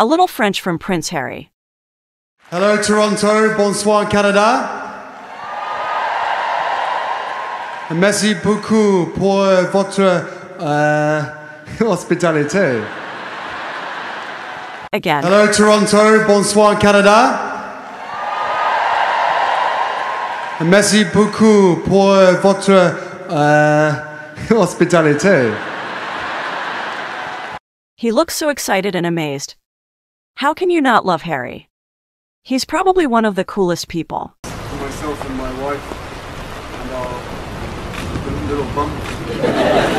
A little French from Prince Harry. Hello, Toronto. Bonsoir, Canada. Merci beaucoup pour euh, votre euh, hospitalité. Again. Hello, Toronto. Bonsoir, Canada. Merci beaucoup pour euh, votre euh, hospitalité. He looks so excited and amazed. How can you not love Harry? He's probably one of the coolest people. myself and my wife and our little bump.